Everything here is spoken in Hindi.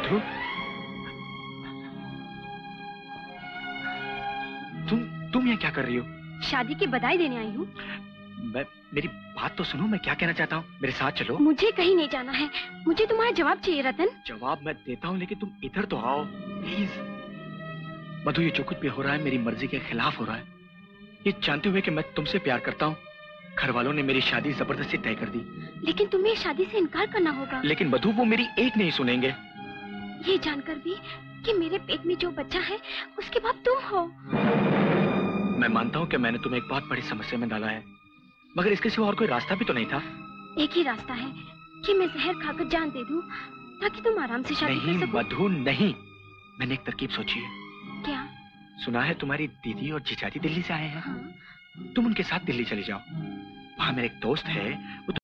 मधु तुम तुम यहाँ क्या कर रही हो? शादी की बधाई देने आई हूँ। मैं मेरी बात तो सुनो मैं क्या कहना चाहता हूँ? मेरे साथ चलो। मुझे कहीं नहीं जाना है। मुझे तुम्हारा जवाब चाहिए रतन। जवाब मैं देता हूँ लेकिन तुम इधर तो आओ प्लीज़ मधु ये जो कुछ भी हो रहा है मेरी मर्ज़ी के खिलाफ हो रहा है। ये जानते हुए कि मैं तुमसे प्यार करता हूँ। घर वालों ने मेरी शादी ज़बरदस्ती तय कर दी। लेकिन तुम्हें शादी से इनकार करना होगा। लेकिन मधु वो मेरी एक नहीं सुनेंगे। ये जानकर भी कि मेरे पेट में जो बच्चा है उसके बाद तुम हो। मैं मानता हूँ कि मैंने तुम्हें एक बहुत बड़ी समस्या में डाला है मगर इसके सिवा और कोई रास्ता भी तो नहीं था। एक ही रास्ता है कि मैं जहर खाकर जान दे दूँ ताकि तुम आराम से शादी नहीं कर सको। मधु नहीं। मैंने एक तरकीब सोची है। क्या? सुना है तुम्हारी दीदी और जीजाजी दिल्ली से आए हैं। हाँ। तुम उनके साथ दिल्ली चले जाओ। वहाँ मेरे एक दोस्त है वो